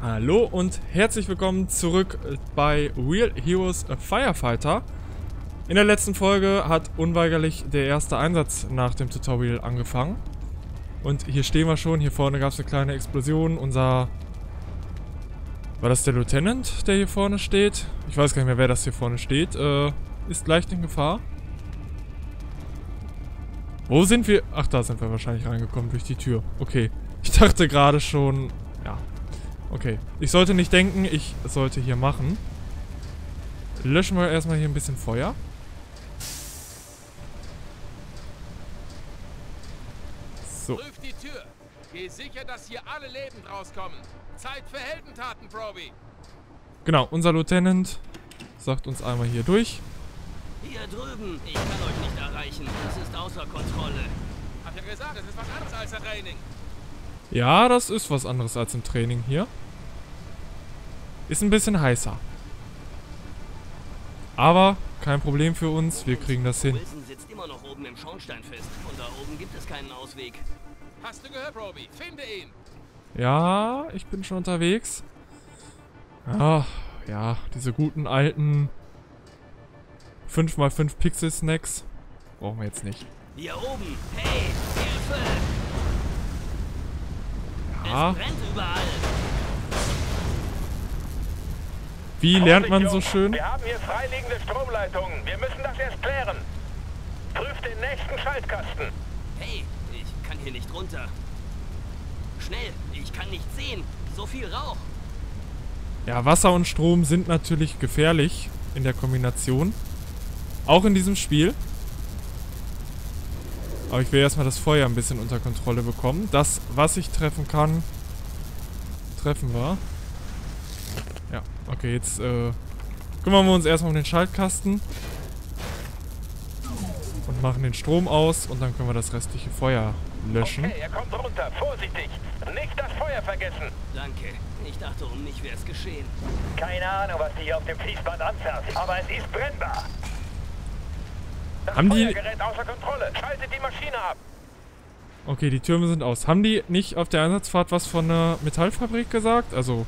Hallo und herzlich willkommen zurück bei Real Heroes Firefighter. In der letzten Folge hat unweigerlich der erste Einsatz nach dem Tutorial angefangen. Und hier stehen wir schon, hier vorne gab es eine kleine Explosion. Unser... War das der Lieutenant, der hier vorne steht? Ich weiß gar nicht mehr, wer das hier vorne steht. Äh, ist leicht in Gefahr. Wo sind wir? Ach, da sind wir wahrscheinlich reingekommen durch die Tür. Okay. Ich dachte gerade schon... Okay. Ich sollte nicht denken, ich sollte hier machen. Löschen wir erstmal hier ein bisschen Feuer. So. Prüf die Tür. Geh sicher, dass hier alle lebend rauskommen. Zeit für Heldentaten, Proby. Genau, unser Lieutenant sagt uns einmal hier durch. Hier drüben. Ich kann euch nicht erreichen. Das ist außer Kontrolle. Hab ja gesagt, es ist was anderes als ein Training. Ja, das ist was anderes als im Training hier. Ist ein bisschen heißer. Aber kein Problem für uns, wir kriegen das hin. Wilson sitzt immer noch oben im Schornstein fest. Und da oben gibt es keinen Ausweg. Hast du gehört, Proby? Finde ihn. Ja, ich bin schon unterwegs. Ah, ja, diese guten alten 5x5 Pixel Snacks brauchen wir jetzt nicht. Hier oben. Hey, Hilfe! Ja, Es brennt überall. Wie lernt man so schön? Wir haben hier freiliegende Stromleitungen. Wir müssen das erst klären. Prüf den nächsten Schaltkasten. Hey, ich kann hier nicht runter. Schnell, ich kann nicht sehen. So viel Rauch. Ja, Wasser und Strom sind natürlich gefährlich in der Kombination. Auch in diesem Spiel. Aber ich will erstmal das Feuer ein bisschen unter Kontrolle bekommen. Das, was ich treffen kann, treffen wir. Okay, jetzt äh, kümmern wir uns erstmal um den Schaltkasten. Und machen den Strom aus und dann können wir das restliche Feuer löschen. Okay, er kommt runter. Vorsichtig. Nicht das Feuer vergessen. Danke. Ich dachte, um mich wäre es geschehen. Keine Ahnung, was die hier auf dem Fließband anfährst, aber es ist brennbar. Das Haben die- gerät außer Kontrolle. Schaltet die Maschine ab. Okay, die Türme sind aus. Haben die nicht auf der Einsatzfahrt was von einer Metallfabrik gesagt? Also,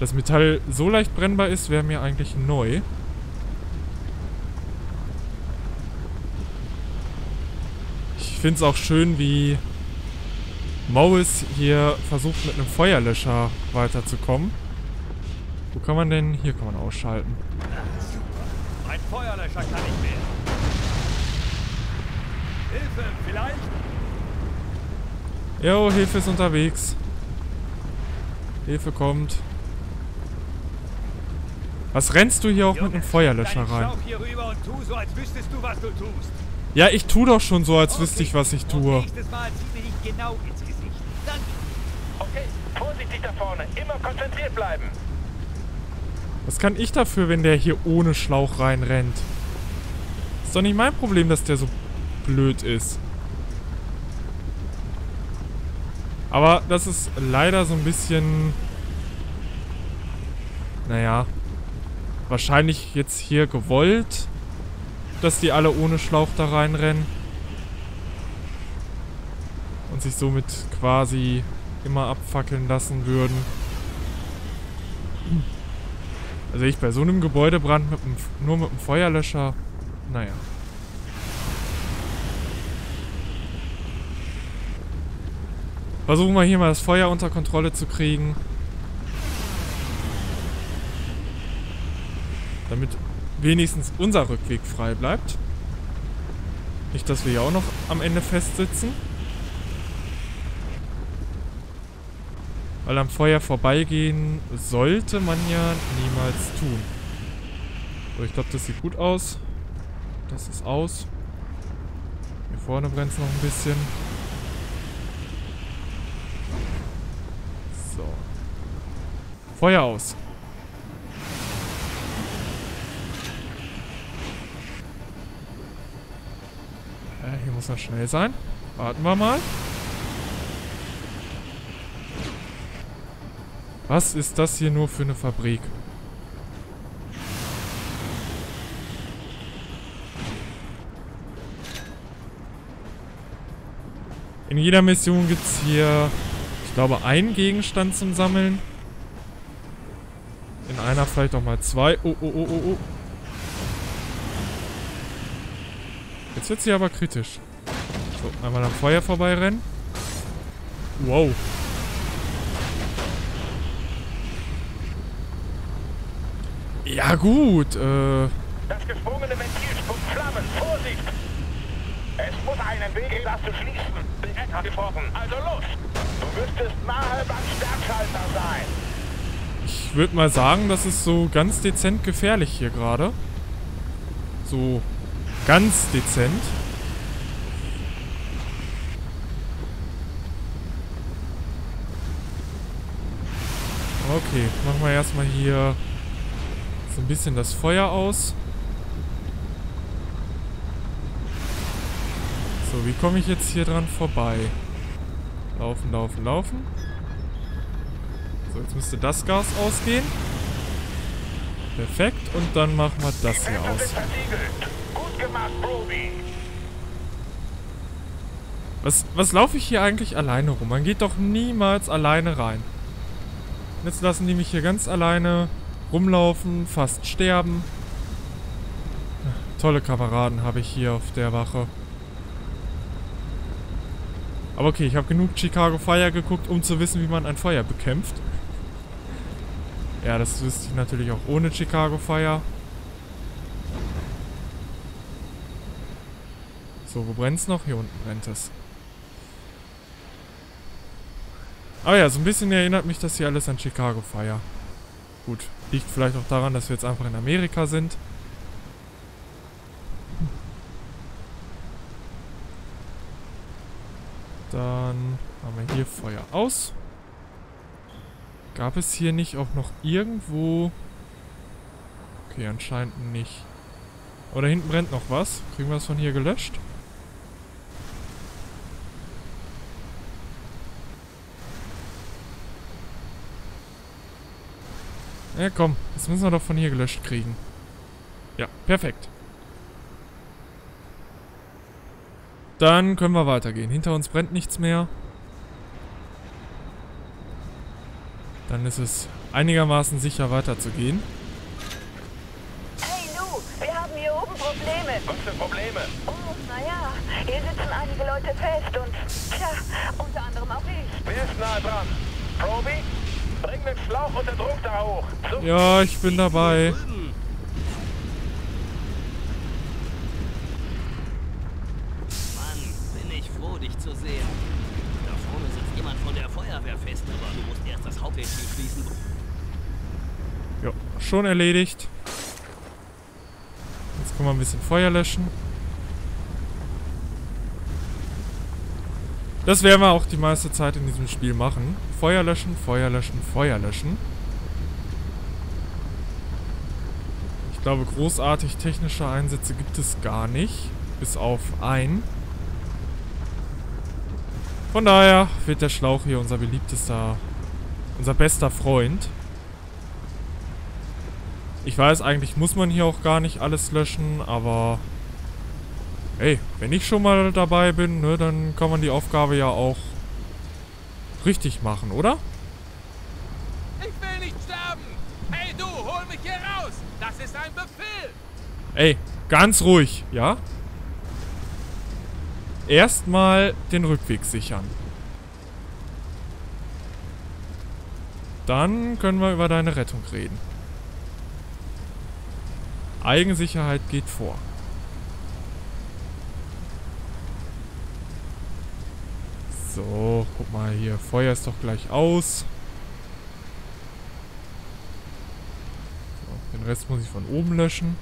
dass Metall so leicht brennbar ist, wäre mir eigentlich neu. Ich finde es auch schön, wie Morris hier versucht mit einem Feuerlöscher weiterzukommen. Wo kann man denn? Hier kann man ausschalten. Ein Feuerlöscher kann ich mehr. Hilfe, vielleicht? Jo, Hilfe ist unterwegs. Hilfe kommt. Was rennst du hier auch mit einem Feuerlöscher rein? So, du, du. Ja, ich tu doch schon so, als wüsste Okay. ich, was ich tue. nächstes Mal zieh mir nicht genau ins Gesicht. Danke. Okay, vorsichtig da vorne. Immer konzentriert bleiben. Was kann ich dafür, wenn der hier ohne Schlauch reinrennt? Ist doch nicht mein Problem, dass der so blöd ist. Aber das ist leider so ein bisschen... Naja. Wahrscheinlich jetzt hier gewollt, dass die alle ohne Schlauch da reinrennen. Und sich somit quasi immer abfackeln lassen würden. Also ich bei so einem Gebäudebrand mit einem, nur mit einem Feuerlöscher, naja. Versuchen wir hier mal das Feuer unter Kontrolle zu kriegen. Damit wenigstens unser Rückweg frei bleibt. Nicht, dass wir hier auch noch am Ende festsitzen. Weil am Feuer vorbeigehen sollte man ja niemals tun. So, ich glaube, das sieht gut aus. Das ist aus. Hier vorne brennt es noch ein bisschen. So. Feuer aus. Muss er schnell sein. Warten wir mal. Was ist das hier nur für eine Fabrik? In jeder Mission gibt es hier, ich glaube, ein Gegenstand zum Sammeln. In einer vielleicht auch mal zwei. Oh, oh, oh, oh, oh. Jetzt wird sie aber kritisch. So, einmal am Feuer vorbeirennen. Wow. Ja gut, äh... Das gesprungene Ventil spuckt Flammen. Vorsicht! Es muss einen Weg zu schließen. Brett hat gesprochen. Also los! Du müsstest nahe beim Sternschalter sein. Ich würde mal sagen, das ist so ganz dezent gefährlich hier gerade. So ganz dezent. Okay, machen wir erstmal hier so ein bisschen das Feuer aus. So, wie komme ich jetzt hier dran vorbei? Laufen, laufen, laufen. So, jetzt müsste das Gas ausgehen. Perfekt. Und dann machen wir das hier aus. Was, was laufe ich hier eigentlich alleine rum? Man geht doch niemals alleine rein. Jetzt lassen die mich hier ganz alleine rumlaufen, fast sterben. Tolle Kameraden habe ich hier auf der Wache. Aber okay, ich habe genug Chicago Fire geguckt, um zu wissen, wie man ein Feuer bekämpft. Ja, das wüsste ich natürlich auch ohne Chicago Fire. So, wo brennt's noch? Hier unten brennt es. Aber ja, so ein bisschen erinnert mich das hier alles an Chicago Fire. Gut, liegt vielleicht auch daran, dass wir jetzt einfach in Amerika sind. Dann haben wir hier Feuer aus. Gab es hier nicht auch noch irgendwo... Okay, anscheinend nicht. Oder hinten brennt noch was. Kriegen wir das von hier gelöscht? Ja, komm. Das müssen wir doch von hier gelöscht kriegen. Ja, perfekt. Dann können wir weitergehen. Hinter uns brennt nichts mehr. Dann ist es einigermaßen sicher weiterzugehen. Hey Lou, wir haben hier oben Probleme. Was für Probleme? Oh, naja, hier sitzen einige Leute fest und, tja, unter anderem auch ich. Wer ist nah dran? Broby? Bring den Schlauch und den Druck da hoch. So Ja, ich bin dabei. Mann, bin ich froh, dich zu sehen. Da vorne sitzt jemand von der Feuerwehr fest, aber du musst erst das Hauptventil schließen. Ja, schon erledigt. Jetzt können wir ein bisschen Feuer löschen. Das werden wir auch die meiste Zeit in diesem Spiel machen. Feuer löschen, Feuer löschen, Feuer löschen. Ich glaube, großartig technische Einsätze gibt es gar nicht. Bis auf ein. Von daher wird der Schlauch hier unser beliebtester, unser bester Freund. Ich weiß, eigentlich muss man hier auch gar nicht alles löschen, aber... Ey, wenn ich schon mal dabei bin, ne, dann kann man die Aufgabe ja auch richtig machen, oder? Ich will nicht sterben! Hey du, hol mich hier raus! Das ist ein Befehl! Ey, ganz ruhig, ja? Erstmal den Rückweg sichern. Dann können wir über deine Rettung reden. Eigensicherheit geht vor. So, guck mal hier. Feuer ist doch gleich aus. So, den Rest muss ich von oben löschen.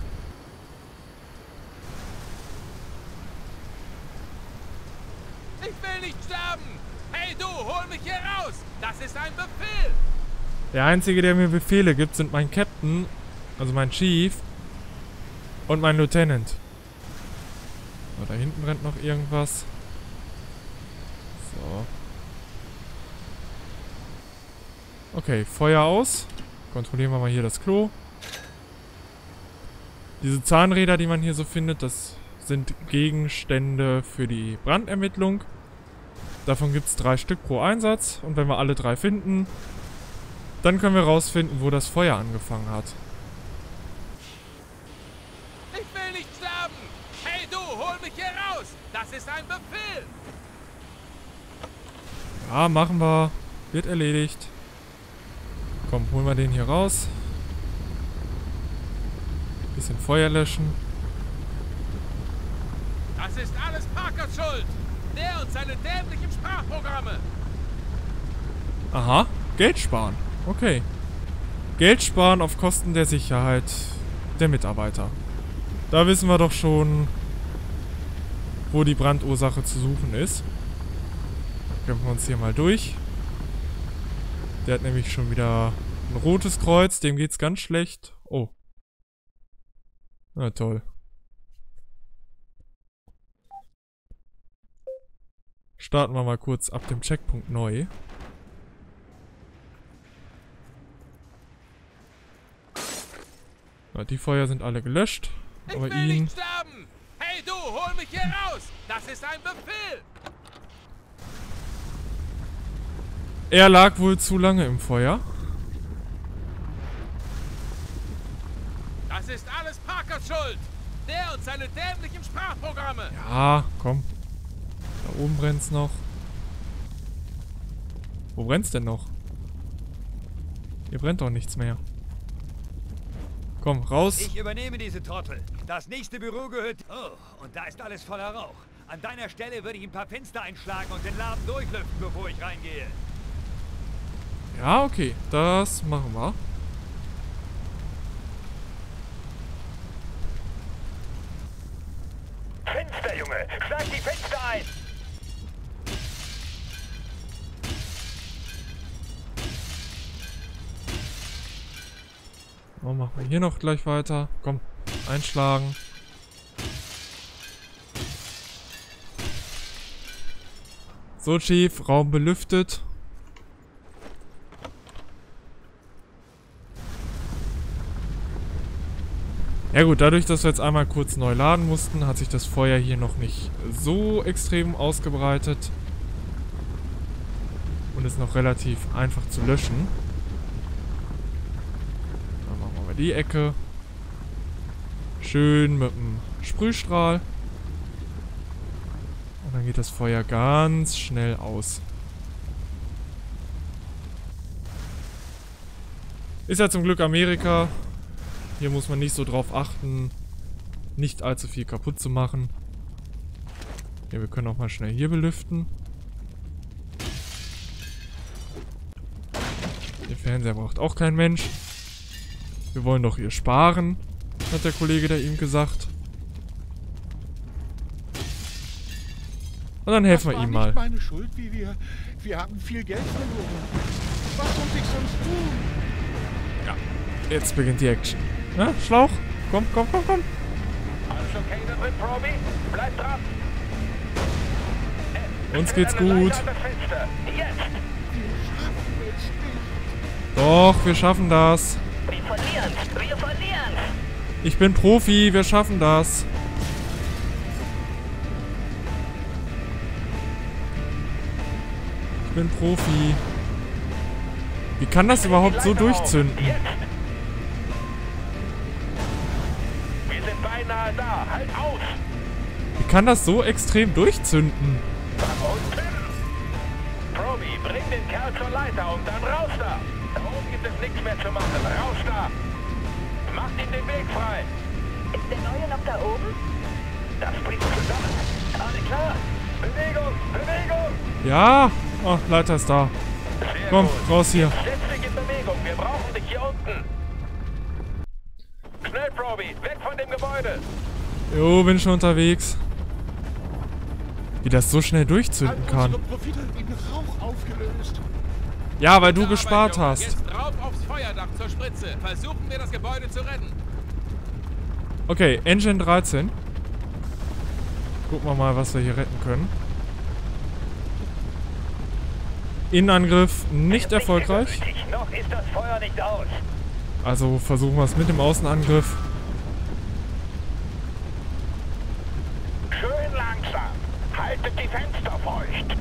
Ich will nicht sterben! Hey du, hol mich hier raus! Das ist ein Befehl! Der einzige, der mir Befehle gibt, sind mein Captain, also mein Chief und mein Lieutenant. So, da hinten brennt noch irgendwas. So. Okay, Feuer aus. Kontrollieren wir mal hier das Klo. Diese Zahnräder, die man hier so findet, das sind Gegenstände für die Brandermittlung. Davon gibt es drei Stück pro Einsatz. Und wenn wir alle drei finden, dann können wir rausfinden, wo das Feuer angefangen hat. Ich will nicht sterben! Hey du, hol mich hier raus! Das ist ein Befehl! Ja, machen wir. Wird erledigt. Komm, holen wir den hier raus. Bisschen Feuer löschen. Das ist alles Parkers Schuld! Der und seine dämlichen Sprachprogramme! Aha, Geld sparen. Okay. Geld sparen auf Kosten der Sicherheit der Mitarbeiter. Da wissen wir doch schon, wo die Brandursache zu suchen ist. Kämpfen wir uns hier mal durch. Der hat nämlich schon wieder ein rotes Kreuz, dem geht's ganz schlecht. Oh. Na toll. Starten wir mal kurz ab dem Checkpunkt neu. Na, die Feuer sind alle gelöscht. Ich Aber will ihn... nicht sterben! Hey du, hol mich hier raus! Das ist ein Befehl! Er lag wohl zu lange im Feuer. Das ist alles Parkers Schuld! Der und seine dämlichen Sprachprogramme! Ja, komm. Da oben brennt's noch. Wo brennt's denn noch? Hier brennt doch nichts mehr. Komm, raus. Ich übernehme diese Trottel. Das nächste Büro gehört... Oh, und da ist alles voller Rauch. An deiner Stelle würde ich ein paar Fenster einschlagen und den Laden durchlüften, bevor ich reingehe. Ja, okay. Das machen wir. Fenster, Junge! Schlag die Fenster ein! So, machen wir hier noch gleich weiter. Komm, einschlagen. So, Chief, Raum belüftet. Ja gut, dadurch, dass wir jetzt einmal kurz neu laden mussten, hat sich das Feuer hier noch nicht so extrem ausgebreitet. Und ist noch relativ einfach zu löschen. Dann machen wir mal die Ecke. Schön mit dem Sprühstrahl. Und dann geht das Feuer ganz schnell aus. Ist ja zum Glück Amerika. Hier muss man nicht so drauf achten, nicht allzu viel kaputt zu machen. Ja, wir können auch mal schnell hier belüften. Den Fernseher braucht auch kein Mensch. Wir wollen doch hier sparen, hat der Kollege da ihm gesagt. Und dann helfen das wir ihm mal. nicht meine Schuld, wie wir... Wir haben viel Geld verloren. Was sollte ich sonst tun? Jetzt beginnt die Action. Na, Schlauch? Komm, komm, komm, komm. Uns geht's gut. Doch, wir schaffen das. Wir verlieren. Wir verlieren. Ich bin Profi, wir schaffen das. Ich bin Profi. Wie kann das überhaupt so durchzünden? Jetzt! Beinahe da. Halt aus! Wie kann das so extrem durchzünden? Nach unten! Proby, bring den Kerl zur Leiter und dann raus da! Da oben gibt es nichts mehr zu machen. Raus da! Macht ihm den Weg frei! Ist der Neue noch da oben? Das bringt zusammen. Alles klar! Bewegung! Bewegung! Ja. Ach, Leiter ist da. Sehr Komm, gut. raus hier. Setz dich in Bewegung. Wir brauchen dich hier unten. Schnell, Proby. Von dem Gebäude. Jo, bin schon unterwegs. Wie das so schnell durchzünden kann. Ja, weil du gespart hast. Okay, Engine 13. Gucken wir mal, was wir hier retten können. Innenangriff nicht erfolgreich. Also versuchen wir es mit dem Außenangriff. Schön langsam. Haltet die Fenster feucht.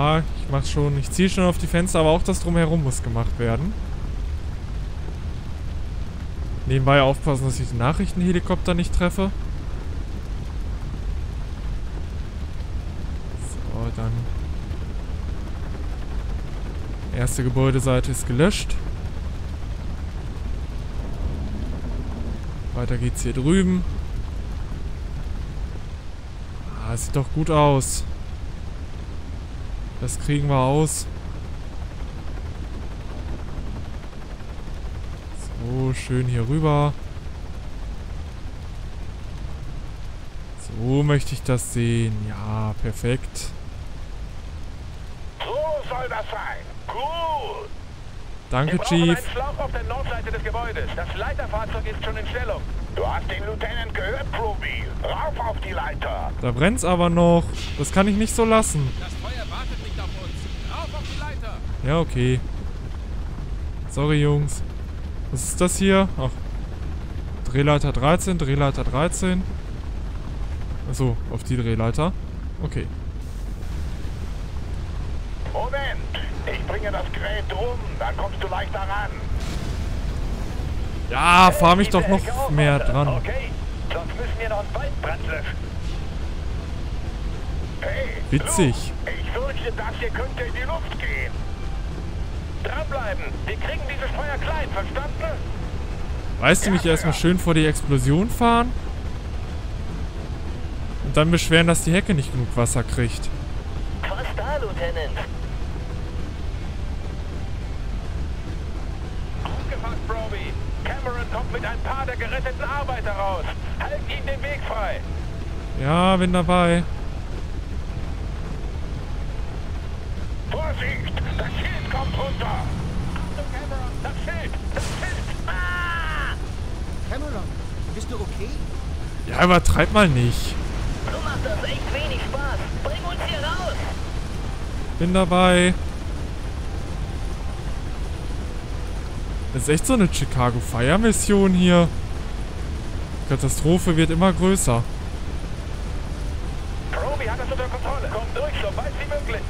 Ich mach schon. Ich ziehe schon auf die Fenster, aber auch das drumherum muss gemacht werden. Nebenbei aufpassen, dass ich den Nachrichtenhelikopter nicht treffe. So, dann. Erste Gebäudeseite ist gelöscht. Weiter geht's hier drüben. Ah, sieht doch gut aus. Das kriegen wir aus. So, schön hier rüber. So möchte ich das sehen. Ja, perfekt. So soll das sein. Gut. Danke, Wir Chief. einen Schlauch auf der Nordseite des Gebäudes. Das Leiterfahrzeug ist schon in Stellung. Du hast den Lieutenant gehört, Proby. Rauf auf die Leiter. Da brennt's aber noch. Das kann ich nicht so lassen. Das Feuer wartet nicht auf uns. Rauf auf die Leiter. Ja, okay. Sorry, Jungs. Was ist das hier? Ach. Drehleiter 13, Drehleiter 13. Achso, auf die Drehleiter. Okay. Moment. Ich bringe das Gerät um. Dann kommst du leichter ran. Ja, fahr mich doch noch mehr dran. Okay, sonst müssen wir noch einen Waldbrand löschen. Hey, Witzig. Luke, ich fürchte, das hier könnte in die Luft gehen. Dranbleiben. Wir kriegen dieses Feuer klein, verstanden? Weißt du, mich erstmal schön vor die Explosion fahren? Und dann beschweren, dass die Hecke nicht genug Wasser kriegt. Was da, Lieutenant? Aufgepasst, Broby. Cameron kommt mit ein paar der geretteten Arbeiter raus. Halt ihm den Weg frei. Ja, bin dabei. Vorsicht, kommt runter. Achtung, Cameron. Das Schild. Das Schild. Ah! Cameron, bist du okay? Ja, übertreib mal nicht. Du machst das echt wenig Spaß. Bring uns hier raus. Bin dabei. Das ist echt so eine Chicago Fire Mission hier. Die Katastrophe wird immer größer. Broby hat das unter Kontrolle. Komm durch, so bald wie möglich.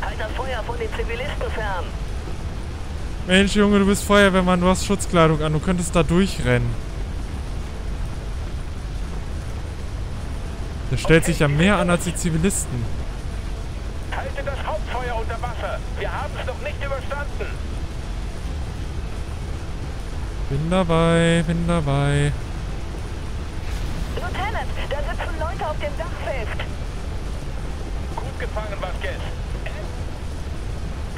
Halt das Feuer von den Zivilisten fern. Mensch, Junge, du bist Feuerwehrmann, du hast Schutzkleidung an, du könntest da durchrennen. Der stellt sich ja mehr an als die Zivilisten. Halte das Hauptfeuer unter Wasser. Wir haben es noch nicht überstanden. Bin dabei, bin dabei. Lieutenant, da sitzen Leute auf dem Dach fest. Gut gefangen, Vasquez.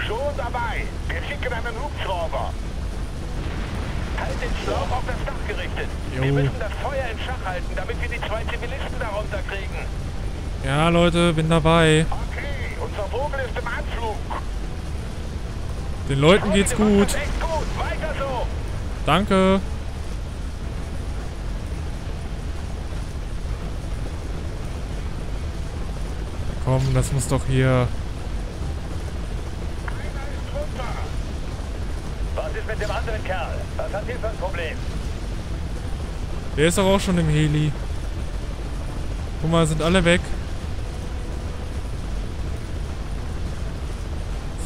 Schon dabei. Wir schicken einen Hubschrauber. Halt den Schlauch auf das Dach gerichtet. Jo. Wir müssen das Feuer in Schach halten, damit wir die zwei Zivilisten darunter kriegen. Ja, Leute, bin dabei. Okay, unser Vogel ist im Anflug. Den Leuten geht's gut. so. Danke. Komm, das muss doch hier... Einer ist runter. Was anderen Kerl? Was hat der für ein Problem? Der ist doch auch schon im Heli. Guck mal, sind alle weg.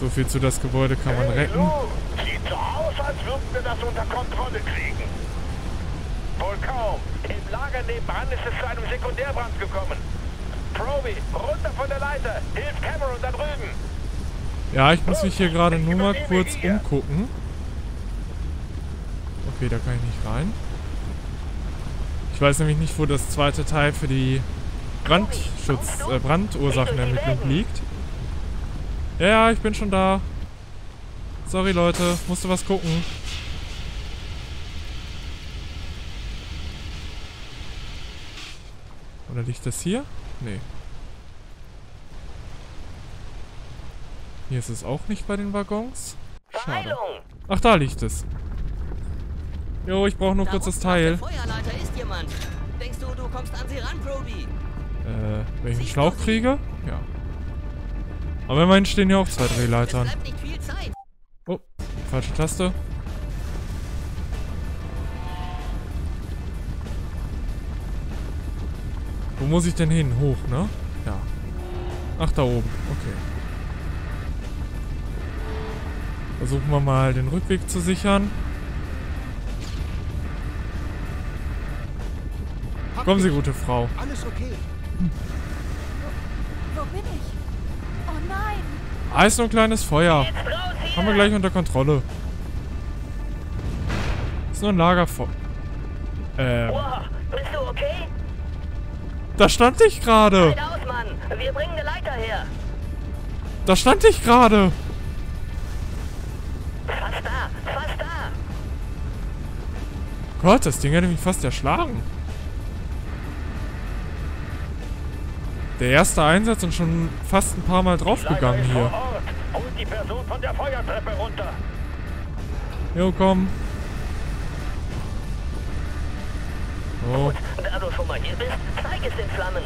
So viel zu das Gebäude kann man Hey, retten. Luke, sieht so aus, als würden wir das unter Kontrolle kriegen. Wohl kaum. Im Lager nebenan ist es zu einem Sekundärbrand gekommen. Proby, runter von der Leiter. Hilf Cameron da drüben. Ja, ich muss mich hier gerade nur mal kurz umgucken. Okay, da kann ich nicht rein. Ich weiß nämlich nicht, wo das zweite Teil für die Brandschutz, äh, Brandursachenentwicklung liegt. Ja, ja, ich bin schon da. Sorry, Leute. Musste was gucken. Oder liegt das hier? Nee. Hier ist es auch nicht bei den Waggons. Schade. Ach, da liegt es. Jo, ich brauche nur Da kurz das Teil. Feuerleiter ist jemand. Denkst du, du kommst an sie ran, Proby? Äh, wenn ich einen Schlauch kriege? Ja. Aber immerhin stehen hier auch zwei Drehleitern. Oh, falsche Taste. Wo muss ich denn hin? Hoch, ne? Ja. Ach, da oben. Okay. Versuchen wir mal den Rückweg zu sichern. Kommen Sie, gute Frau. Alles okay. Wo bin ich? Oh nein! Ah, ist nur ein kleines Feuer. Haben wir gleich unter Kontrolle. Ist nur ein Lagerfeuer. Ähm, Wow, bist du okay? da stand ich gerade. Halt aus, Mann! Wir bringen eine Leiter her! Da stand ich gerade. Fast da! Fast da! Gott, das Ding hätte mich fast erschlagen. Der erste Einsatz und schon fast ein paar Mal draufgegangen hier. Jo, komm. Oh, Da du schon mal hier bist, zeig es den Flammen!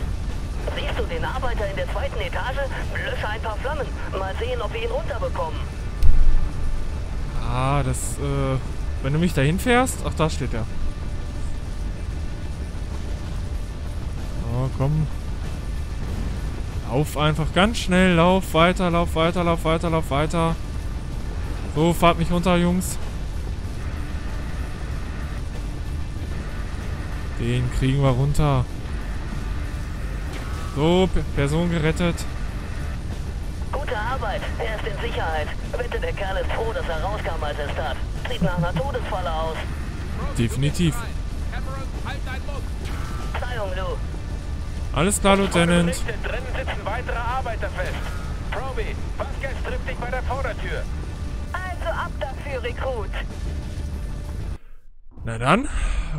Siehst du den Arbeiter in der zweiten Etage? Lösche ein paar Flammen. Mal sehen, ob wir ihn runterbekommen. ah, das, äh, wenn du mich dahin fährst, ach, da steht er. Oh, komm. Lauf einfach ganz schnell, lauf weiter, lauf weiter, lauf weiter, lauf weiter. So, fahrt mich runter, Jungs. Den kriegen wir runter. So, P Person gerettet. Gute Arbeit. Er ist in Sicherheit. Wette, der Kerl ist froh, dass er rauskam, als er es tat. Sieht nach einer Todesfalle aus. Definitiv. Verzeihung, Lou. Alles klar, Lieutenant. Drinnen sitzen weitere Arbeiter fest. Proby, Vasquez trifft dich bei der Vordertür. Also ab dafür, Rekrut. Na dann,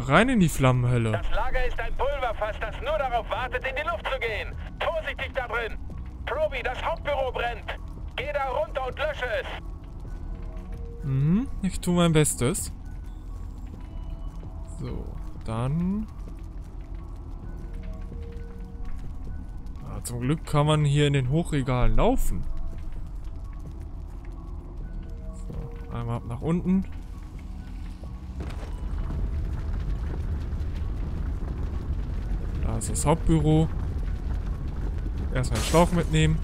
rein in die Flammenhölle. Das Lager ist ein Pulverfass, das nur darauf wartet, in die Luft zu gehen. Vorsichtig da drin. Proby, das Hauptbüro brennt. Geh da runter und lösche es. Mhm, ich tue mein Bestes. So, dann... Zum Glück kann man hier in den Hochregalen laufen. So, einmal ab nach unten. Da ist das Hauptbüro. Erstmal den Schlauch mitnehmen.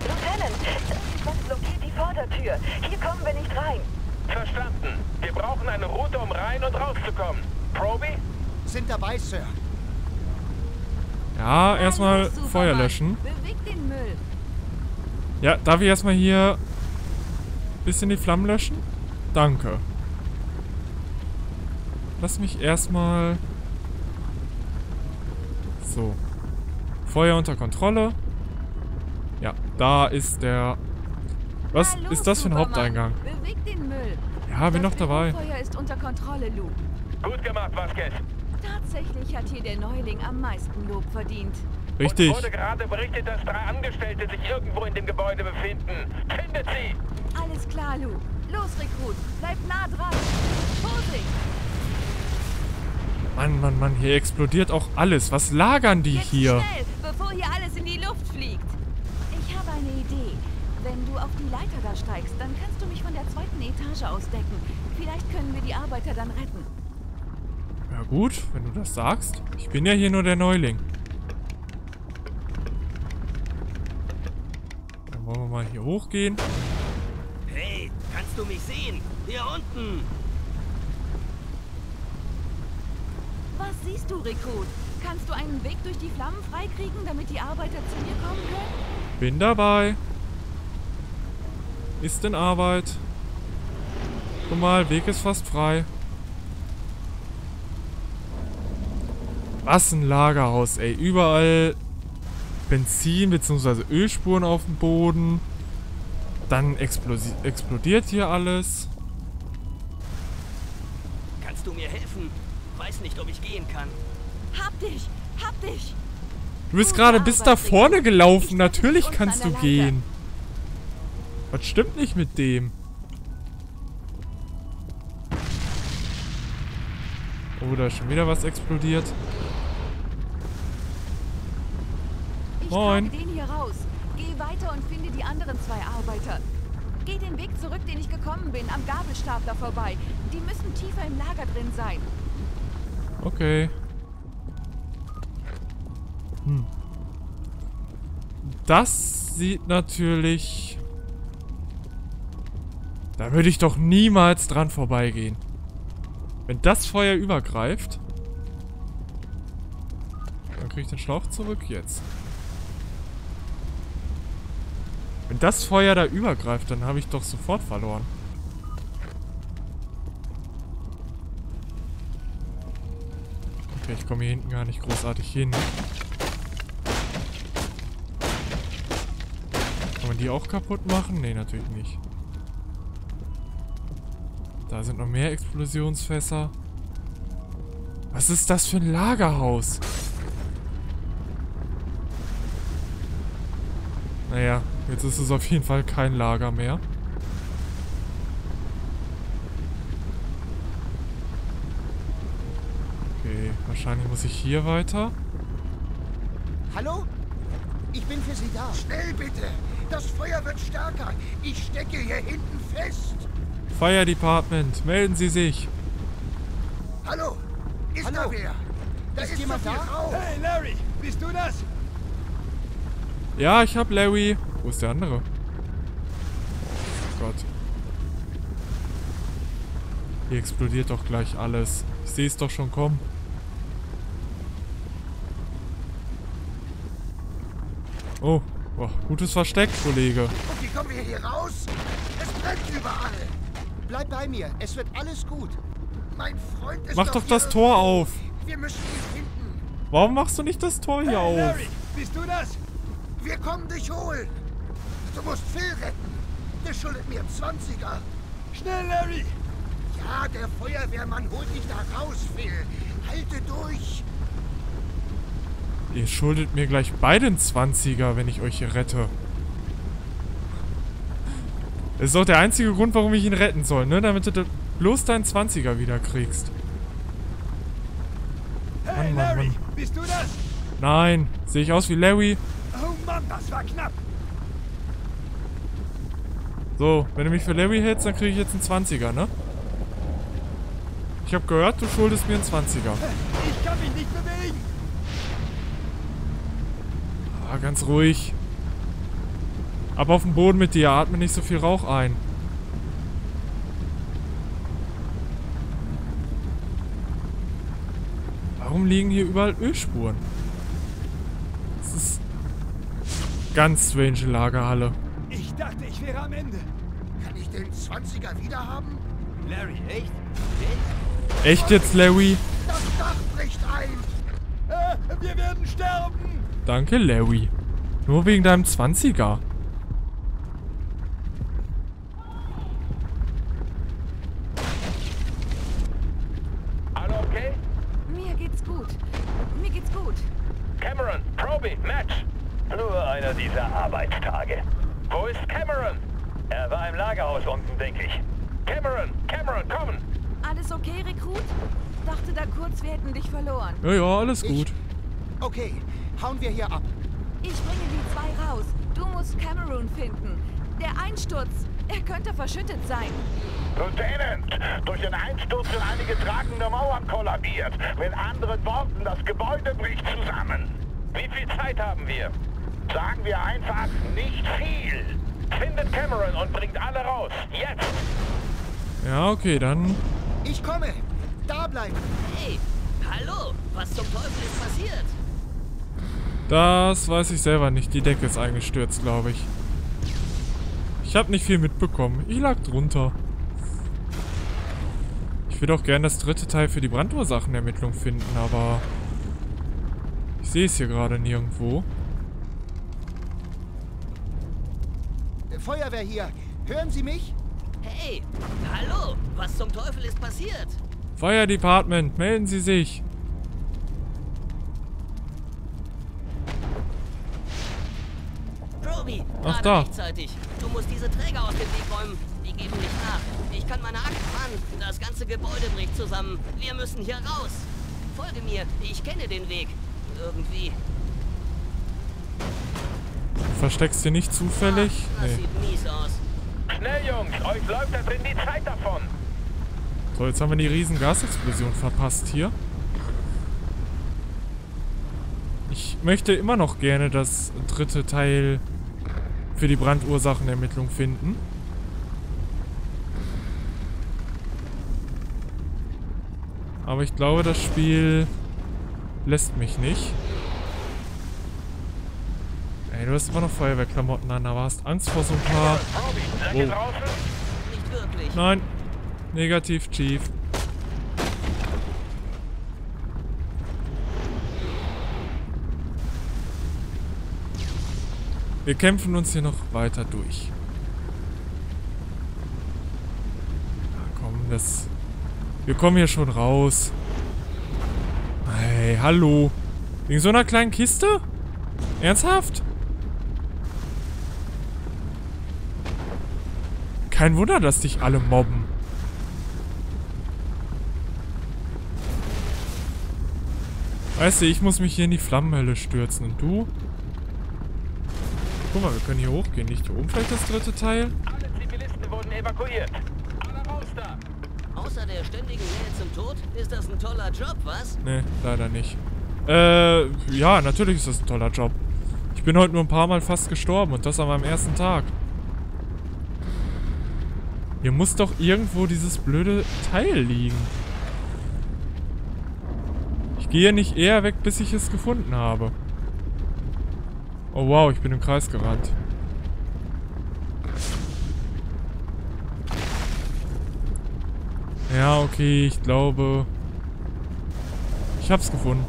Lieutenant, irgendwas blockiert die Vordertür. Hier kommen wir nicht rein. Verstanden. Wir brauchen eine Route, um rein und rauszukommen. Proby? Sind dabei, Sir. Ja, erstmal. Feuer löschen. Beweg den Müll. Ja, darf ich erstmal hier bisschen die Flammen löschen? Danke. Lass mich erstmal... So. Feuer unter Kontrolle. Ja, da ist der... Was Hallo, ist das für ein Superman. Haupteingang? Beweg den Müll. Ja, bin das noch dabei. Feuer ist unter Kontrolle, Lou. Gut gemacht, Vasquez. Tatsächlich hat hier der Neuling am meisten Lob verdient. Richtig. Uns wurde gerade berichtet, dass drei Angestellte sich irgendwo in dem Gebäude befinden. Findet sie! Alles klar, Lou. Los, Rekrut. Bleib nah dran. Vorsicht. Mann, Mann, Mann, hier explodiert auch alles. Was lagern die Jetzt hier? schnell, bevor hier alles in die Luft fliegt. Ich habe eine Idee. Wenn du auf die Leiter da steigst, dann kannst du mich von der zweiten Etage aus decken. Vielleicht können wir die Arbeiter dann retten. Ja gut, wenn du das sagst. Ich bin ja hier nur der Neuling. Dann wollen wir mal hier hochgehen. Hey, kannst du mich sehen? Hier unten. Was siehst du, Rekrut? Kannst du einen Weg durch die Flammen freikriegen, damit die Arbeiter zu mir kommen können? Bin dabei. Ist in Arbeit. Guck mal, Weg ist fast frei. Was ein Lagerhaus, ey. Überall Benzin bzw. Ölspuren auf dem Boden. Dann explodiert hier alles. Kannst du mir helfen? Weiß nicht, ob ich gehen kann. Hab dich! Hab dich! Du bist gerade bis da vorne gelaufen. Natürlich kannst an du gehen. Was stimmt nicht mit dem? Oh, da ist schon wieder was explodiert. Ich Moin. den hier raus. Geh weiter und finde die anderen zwei Arbeiter. Geh den Weg zurück, den ich gekommen bin, am Gabelstapler vorbei. Die müssen tiefer im Lager drin sein. Okay. Hm. das sieht natürlich... Da würde ich doch niemals dran vorbeigehen. Wenn das Feuer übergreift... Dann kriege ich den Schlauch zurück. Jetzt. Wenn das Feuer da übergreift, dann habe ich doch sofort verloren. Okay, ich komme hier hinten gar nicht großartig hin. Kann man die auch kaputt machen? Nee, natürlich nicht. Da sind noch mehr Explosionsfässer. Was ist das für ein Lagerhaus? Naja, jetzt ist es auf jeden Fall kein Lager mehr. Okay, wahrscheinlich muss ich hier weiter. Hallo? Ich bin für Sie da. Schnell bitte! Das Feuer wird stärker. Ich stecke hier hinten fest. Fire Department, melden Sie sich. Hallo? Ist Hallo? da wer? Da Ist ist, jemand da? Rauch. Hey, Larry, bist du das? Ja, ich hab Larry. Wo ist der andere? Oh Gott. Hier explodiert doch gleich alles. Ich sehe es doch schon kommen. Oh, oh, gutes Versteck, Kollege. Und wie kommen wir hier raus? Es brennt überall. Bleib bei mir. Es wird alles gut. Mein Freund ist Mach doch hier das Tor auf. Wir müssen ihn finden. Warum machst du nicht das Tor hier Hey, auf? Larry, bist du das? Wir kommen dich holen. Du musst Phil retten. Der schuldet mir einen 20er. Schnell, Larry! Ja, der Feuerwehrmann holt dich da raus, Phil. Halte durch. Ihr schuldet mir gleich beide einen 20er, wenn ich euch hier rette. Das ist doch der einzige Grund, warum ich ihn retten soll, ne? Damit du bloß deinen 20er wieder kriegst. Hey, Mann, Mann, Larry, Mann. bist du das? Nein. Sehe ich aus wie Larry? Oh Mann, das war knapp. So, wenn du mich für Larry hältst, dann kriege ich jetzt einen 20er, ne? Ich habe gehört, du schuldest mir einen 20er. Ich kann mich nicht bewegen. Ah, ganz ruhig. Ab auf den Boden mit dir, atme nicht so viel Rauch ein. Warum liegen hier überall Ölspuren? Das ist ganz strange Lagerhalle. Ich dachte, ich wäre am Ende. Kann ich den 20er wieder haben? Larry, echt? Echt jetzt, Larry? Das Dach bricht ein. Äh, wir werden sterben. Danke, Larry. Nur wegen deinem 20er. Alle okay? Mir geht's gut. Mir geht's gut. Cameron, Proby, Match. Nur einer dieser Arbeitstage. Wo ist Cameron? Er war im Lagerhaus unten, denke ich. Cameron, Cameron, kommen! Alles okay, Rekrut? Kurz, wir hätten dich verloren. Ja, ja, alles Ich- gut. Okay, hauen wir hier ab. Ich bringe die zwei raus. Du musst Cameron finden. Der Einsturz, er könnte verschüttet sein. Lieutenant, durch den Einsturz sind einige tragende Mauern kollabiert. Mit anderen Worten, das Gebäude bricht zusammen. Wie viel Zeit haben wir? Sagen wir einfach, nicht viel. Findet Cameron und bringt alle raus. Jetzt! Ja, okay, dann... Ich komme. Da bleiben. Hey, hallo, was zum Teufel ist passiert? Das weiß ich selber nicht. Die Decke ist eingestürzt, glaube ich. Ich habe nicht viel mitbekommen. Ich lag drunter. Ich würde auch gerne das dritte Teil für die Brandursachenermittlung finden, aber... Ich sehe es hier gerade nirgendwo. Feuerwehr hier. Hören Sie mich? Hey, hallo, was zum Teufel ist passiert? Fire Department, melden Sie sich. Proby, Ach, da. rechtzeitig. Du musst diese Träger aus dem Weg räumen. Die geben nicht nach. Ich kann meine Akten an. Das ganze Gebäude bricht zusammen. Wir müssen hier raus. Folge mir. Ich kenne den Weg. Irgendwie. Du versteckst hier nicht zufällig? Ah, das Nee. sieht mies aus. Schnell, Jungs, euch läuft da drin die Zeit davon. So, jetzt haben wir die riesen Gasexplosion verpasst hier. Ich möchte immer noch gerne das dritte Teil für die Brandursachenermittlung finden. Aber ich glaube, das Spiel lässt mich nicht. Ey, du hast immer noch Feuerwehrklamotten an, aber hast Angst vor so ein paar... Wirklich. Nein. Negativ, Chief. Wir kämpfen uns hier noch weiter durch. Na komm, das... Wir kommen hier schon raus. Hey, hallo. Wegen so einer kleinen Kiste? Ernsthaft? Kein Wunder, dass dich alle mobben. Weißt du, ich muss mich hier in die Flammenhölle stürzen. Und du? Guck mal, wir können hier hochgehen. Nicht hier oben vielleicht das dritte Teil? Alle Zivilisten wurden evakuiert. Alle raus da! Außer der ständigen Nähe zum Tod ist das ein toller Job, was? Nee, leider nicht. Äh, ja, natürlich ist das ein toller Job. Ich bin heute nur ein paar Mal fast gestorben und das an meinem ersten Tag. Hier muss doch irgendwo dieses blöde Teil liegen. Gehe nicht eher weg, bis ich es gefunden habe. Oh wow, ich bin im Kreis gerannt. Ja, okay, ich glaube... Ich hab's gefunden.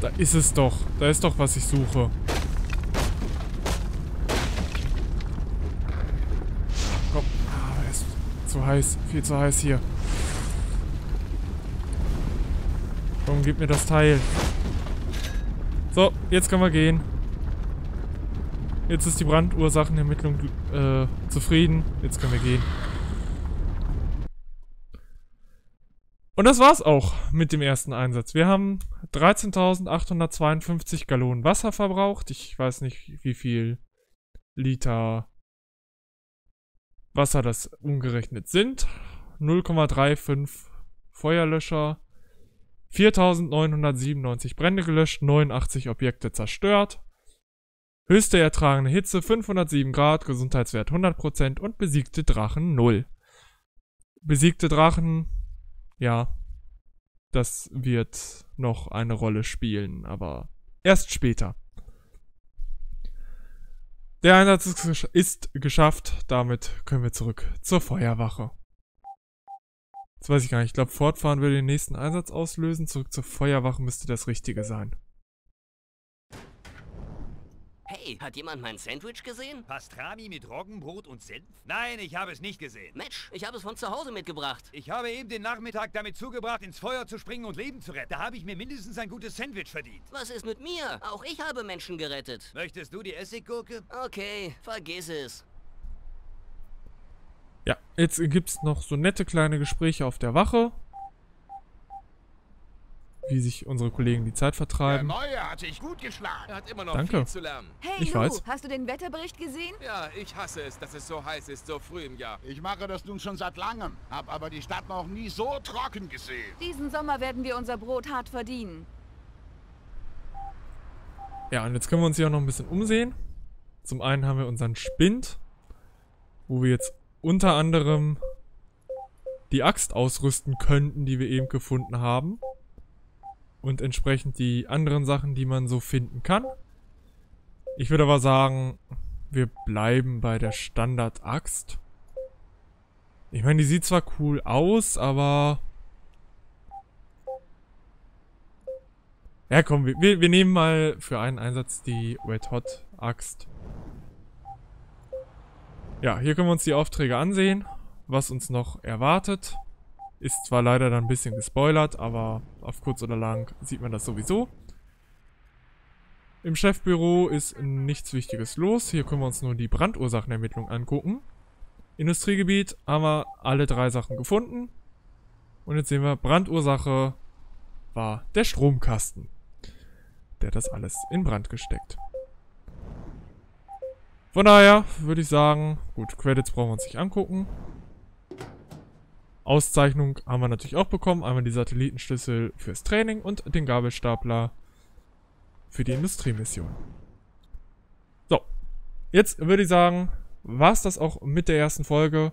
Da ist es doch. Da ist doch, was ich suche. Komm. Ah, ist zu heiß. Viel zu heiß hier. Komm, gib mir das Teil. So, jetzt können wir gehen. Jetzt ist die Brandursachenermittlung äh, zufrieden. Jetzt können wir gehen. Und das war's auch mit dem ersten Einsatz. Wir haben 13.852 Gallonen Wasser verbraucht. Ich weiß nicht, wie viel Liter Wasser das umgerechnet sind. 0,35 Feuerlöscher. 4.997 Brände gelöscht, 89 Objekte zerstört. Höchste ertragene Hitze 507 Grad, Gesundheitswert 100% und besiegte Drachen 0. Besiegte Drachen, ja, das wird noch eine Rolle spielen, aber erst später. Der Einsatz ist, gesch ist geschafft, damit können wir zurück zur Feuerwache. Das weiß ich gar nicht. Ich glaube, fortfahren würde den nächsten Einsatz auslösen. Zurück zur Feuerwache müsste das Richtige sein. Hey, hat jemand mein Sandwich gesehen? Pastrami mit Roggenbrot und Senf? Nein, ich habe es nicht gesehen. Mensch, ich habe es von zu Hause mitgebracht. Ich habe eben den Nachmittag damit zugebracht, ins Feuer zu springen und Leben zu retten. Da habe ich mir mindestens ein gutes Sandwich verdient. Was ist mit mir? Auch ich habe Menschen gerettet. Möchtest du die Essiggurke? Okay, vergiss es. Ja, jetzt gibt's noch so nette kleine Gespräche auf der Wache. Wie sich unsere Kollegen die Zeit Der vertreiben. Neue hat sich gut geschlagen. Er hat immer noch Danke. viel zu lernen. Hey Ich Lou, weiß. hast du den Wetterbericht gesehen? Ja, ich hasse es, dass es so heiß ist, so früh im Jahr. Ich mache das nun schon seit langem, hab aber die Stadt noch nie so trocken gesehen. Diesen Sommer werden wir unser Brot hart verdienen. Ja, und jetzt können wir uns hier auch noch ein bisschen umsehen. Zum einen haben wir unseren Spind, wo wir jetzt unter anderem die Axt ausrüsten könnten, die wir eben gefunden haben. Und entsprechend die anderen Sachen, die man so finden kann. Ich würde aber sagen, wir bleiben bei der Standard-Axt. Ich meine, die sieht zwar cool aus, aber... Ja, komm, wir, wir, nehmen mal für einen Einsatz die Red Hot Axt. Ja, hier können wir uns die Aufträge ansehen, was uns noch erwartet. Ist zwar leider dann ein bisschen gespoilert, aber auf kurz oder lang sieht man das sowieso. Im Chefbüro ist nichts Wichtiges los. Hier können wir uns nur die Brandursachenermittlung angucken. Industriegebiet haben wir alle drei Sachen gefunden. Und jetzt sehen wir, Brandursache war der Stromkasten. Der das alles in Brand gesteckt. Von daher würde ich sagen, gut, Credits brauchen wir uns nicht angucken. Auszeichnung haben wir natürlich auch bekommen. Einmal die Satellitenschlüssel fürs Training und den Gabelstapler für die Industriemission. So, jetzt würde ich sagen, war es das auch mit der ersten Folge.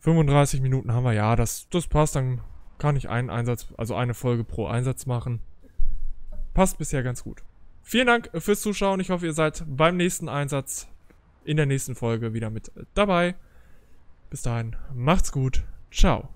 35 Minuten haben wir, ja, das, das passt. Dann kann ich einen Einsatz, also eine Folge pro Einsatz machen. Passt bisher ganz gut. Vielen Dank fürs Zuschauen. Ich hoffe, ihr seid beim nächsten Einsatz in der nächsten Folge wieder mit dabei. Bis dahin, macht's gut. Ciao.